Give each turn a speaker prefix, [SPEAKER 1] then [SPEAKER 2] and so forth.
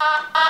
[SPEAKER 1] Uh, uh.